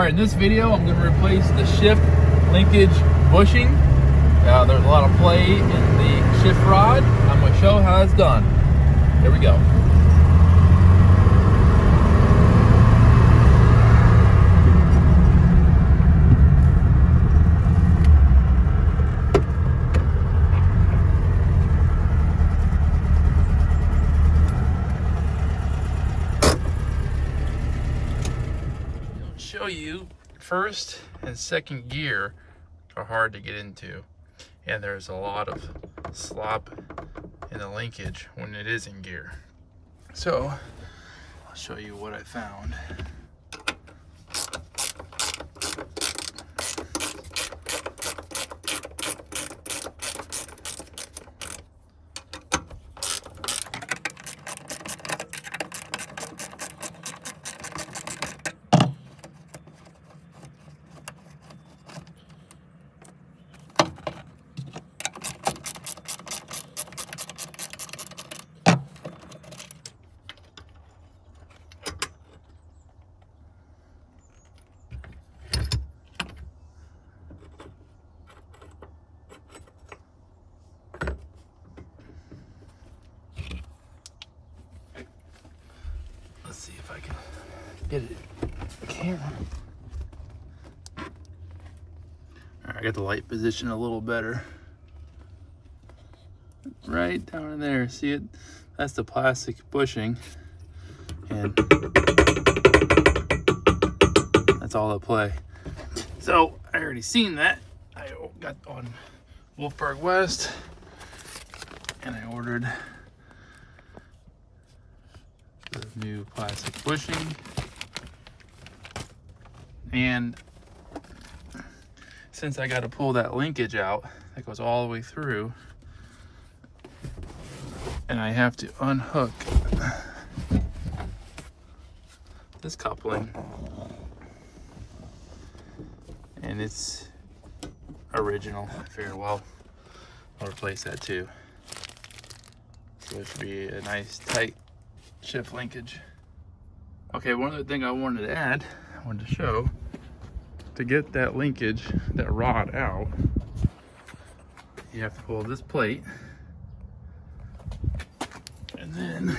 All right, in this video, I'm gonna replace the shift linkage bushing. Uh, there's a lot of play in the shift rod. I'm gonna show how it's done. Here we go. show you first and second gear are hard to get into. And there's a lot of slop in the linkage when it is in gear. So I'll show you what I found Let's see if I can get it. Camera. All the light position a little better. Right down in there, see it? That's the plastic bushing. And that's all at play. So I already seen that. I got on Wolfsburg West and I ordered the new plastic bushing. And since I got to pull that linkage out that goes all the way through, and I have to unhook this coupling, and it's original. Figured, well, I'll replace that too. So it should be a nice tight shift linkage. Okay, one other thing I wanted to add, I wanted to show, to get that linkage, that rod out, you have to pull this plate, and then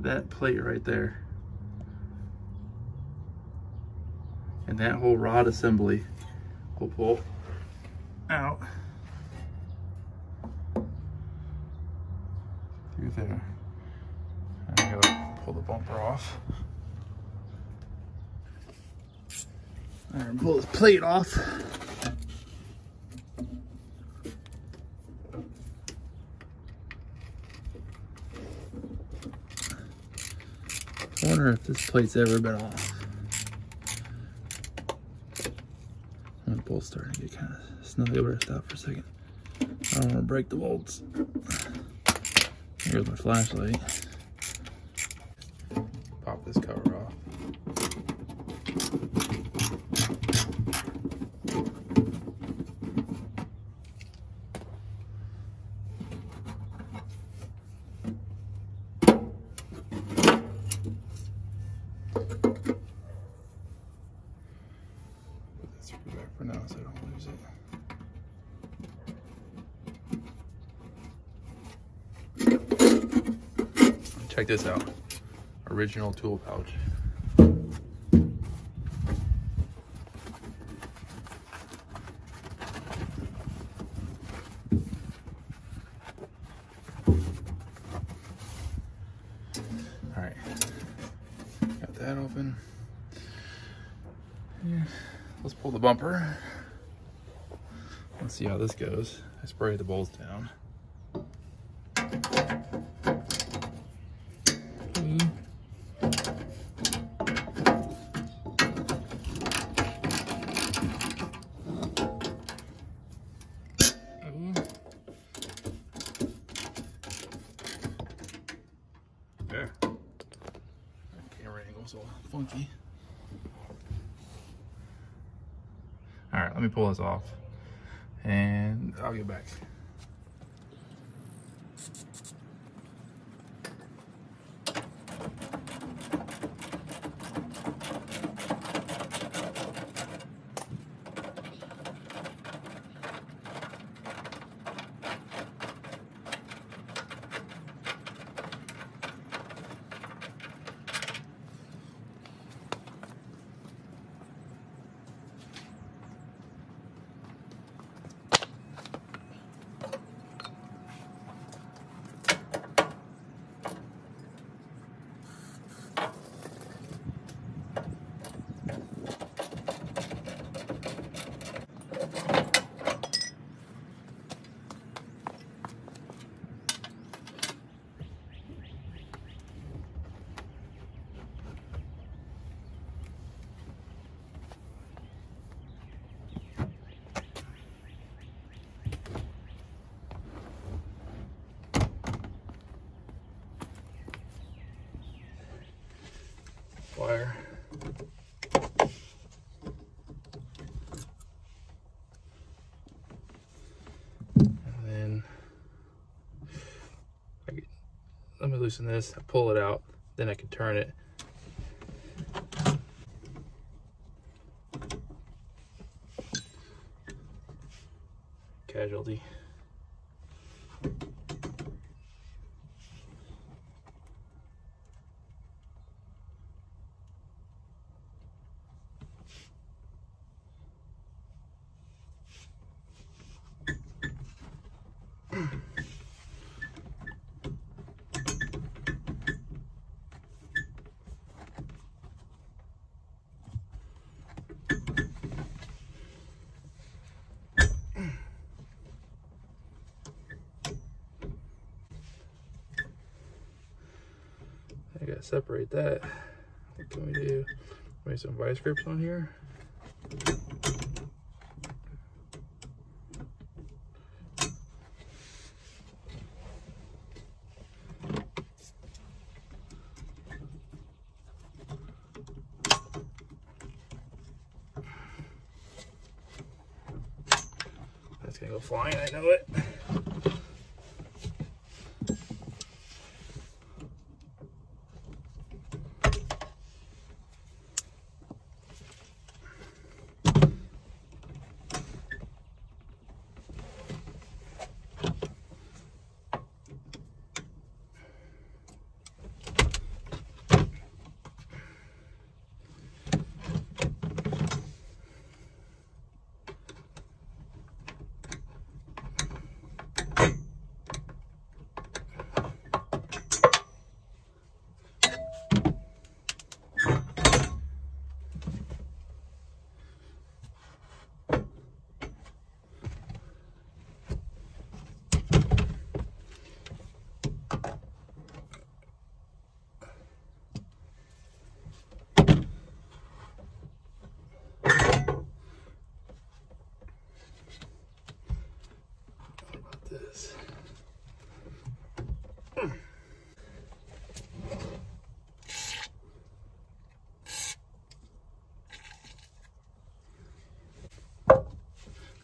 that plate right there. And that whole rod assembly will pull out through there. Pull the bumper off. Pull this plate off. I wonder if this plate's ever been off. My bolt's starting to get kind of snowy. I better stop for a second. I don't want to break the bolts. Here's my flashlight. Pop this cover off. Put this screw back for now so I don't lose it. Check this out. Original tool pouch. All right, got that open. Yeah. Let's pull the bumper. Let's see how this goes. I spray the bolts down. There. Camera angle's all funky. All right, let me pull this off and I'll get back. Let me loosen this, I pull it out, then I can turn it. Casualty. Gotta separate that. What can we do? Make some vice grips on here. That's gonna go flying, I know it.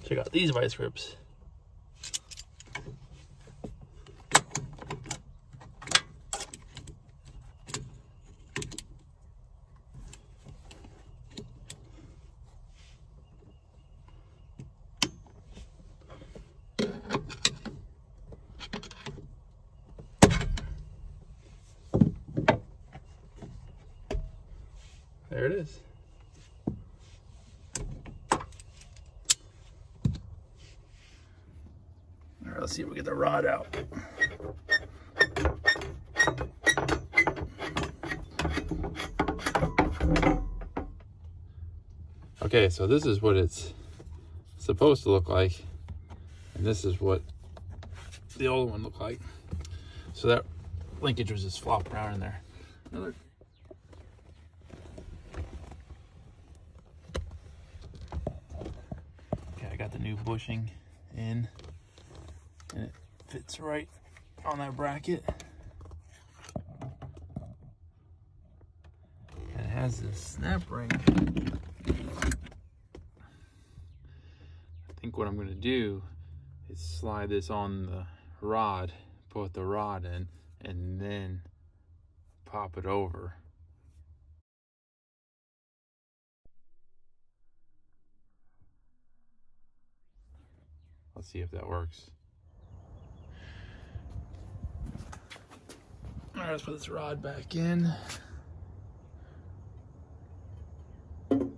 Check out these vice grips. Let's see if we get the rod out. Okay, so this is what it's supposed to look like. And this is what the old one looked like. So that linkage was just flopping around in there. Another Okay, I got the new bushing in and it fits right on that bracket. And it has this snap ring. I think what I'm gonna do is slide this on the rod, put the rod in, and then pop it over. Let's see if that works. Right, let's put this rod back in. And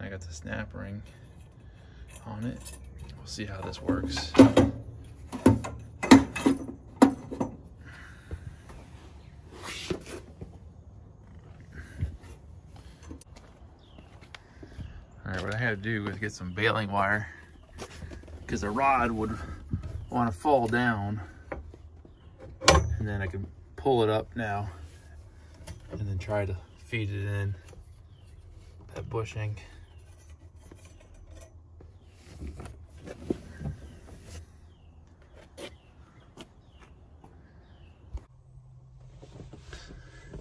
I got the snap ring on it. We'll see how this works. do is get some baling wire because the rod would want to fall down and then I can pull it up now and then try to feed it in that bushing.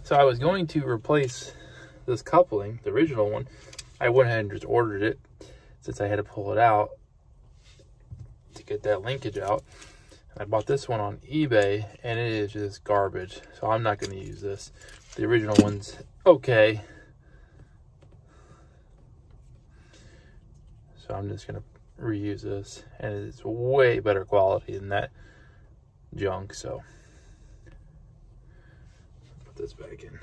So I was going to replace this coupling, the original one. I went ahead and just ordered it since I had to pull it out to get that linkage out. I bought this one on eBay and it is just garbage. So I'm not going to use this. The original one's okay. So I'm just going to reuse this and it's way better quality than that junk. So put this back in.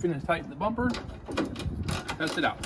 Finish tightening the bumper, test it out.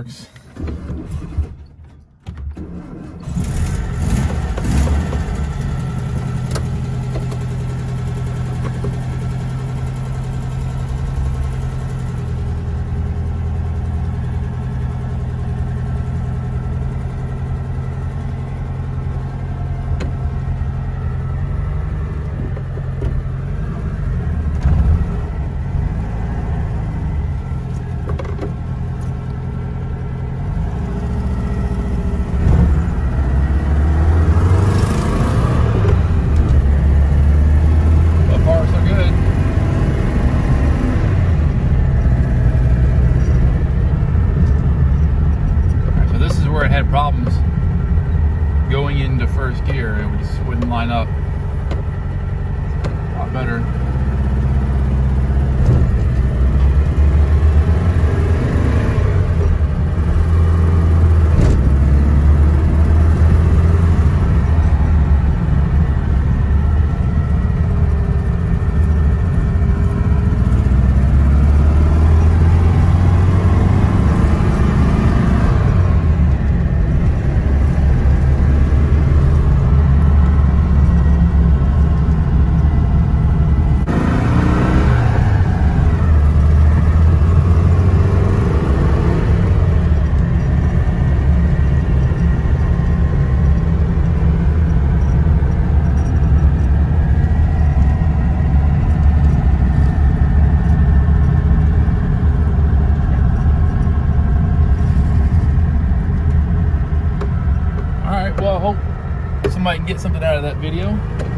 Works. So far, so good. Alright, so this is where it had problems going into first gear. It just wouldn't line up. A lot better. Alright, well, I hope somebody can get something out of that video.